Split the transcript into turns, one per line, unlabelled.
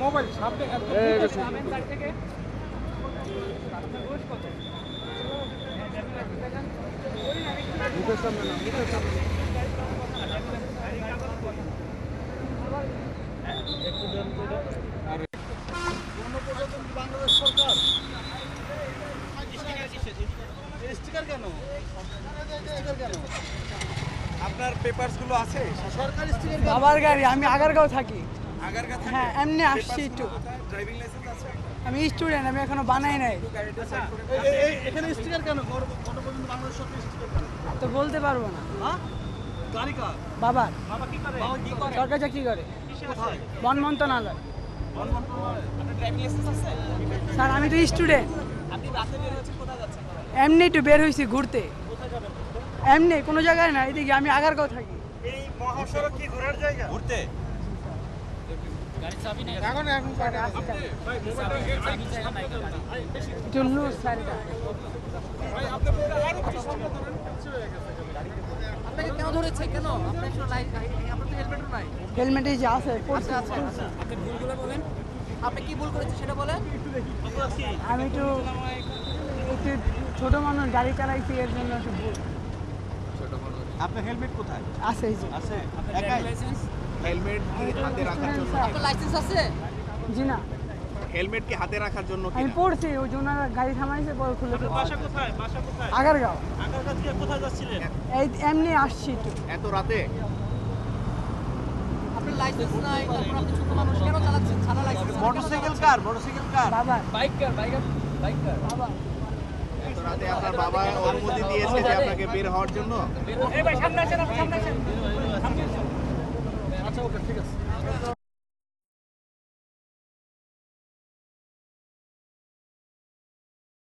Mobile সামনে মুখের সামনে না মুখের সামনে বাংলাদেশ সরকার কেন কেন আপনার পেপারসগুলো আছে? সরকার স্টিকার
বাবার গাড়ি আমি আগারগাঁও থাকি।
আগারগা থাকে
হ্যাঁ এমনি আসছি একটু।
ড্রাইভিং লাইসেন্স আছে?
আমি স্টুডেন্ট আমি এখনও বানাই নাই।
গাড়িটা করে এখানে স্টিকার কেন? গণপ্রজাতন্ত্রী বাংলাদেশ সরকার স্টিকার কেন?
তো বলতে পারব না।
হ্যাঁ? গাড়ি কার?
বাবার।
বাবা কি করে? বাবা কি করে?
সরকার চাকরি করে।
কোথায়?
বন মন্ত্রণালয়।
বন মন্ত্রণালয়। ড্রাইভিং লাইসেন্স আছে?
স্যার আমি তো স্টুডেন্ট
আপনি রাতে বের হচ্ছে কোথায় যাচ্ছেন?
এমনি একটু বের হয়েছি ঘুরতে। এমনি কোনো জায়গায় না এদিকে আমি আগার আগারগাঁও থাকি।
এই মহাসড়ক কি ঘোরার জায়গা? ঘুরতে?
হেলমেটে যে আছে।
আপনি বলেন। আপনি কি ভুল করেছেন সেটা বলেন।
আমি একটু একটু ছোট মানুষ গাড়ি চালাইছি এর জন্য একটু ভুল।
আপনার হেলমেট কোথায়?
আছে এই যে।
আছে? একাই? হেলমেট কি হাতে রাখার জন্য?
আপনার লাইসেন্স আছে?
জি না।
হেলমেট কি হাতে রাখার জন্য
আমি পড়ছি ওই জন্য গাড়ি থামাইছে পরে খুলে ফেলছে।
বাসা কোথায়? বাসা কোথায়?
আগারগাঁও।
আগারগা থেকে কোথায় যাচ্ছিলেন?
এই এমনি আসছি একটু।
এত রাতে?
আপনার লাইসেন্স নাই তারপর আপনি ছোট মানুষ কেন চালাচ্ছেন? সাদা লাইসেন্স
মোটরসাইকেল কার? মোটরসাইকেল কার?
বাবার।
বাইক কার? বাইক বাইক কার?
বাবা
রাতে আপনার বাবা অনুমতি দিয়েছে যে আপনাকে বের হওয়ার জন্য।
সামনে আসেন সামনে আসেন। আচ্ছা ওকে ঠিক আছে।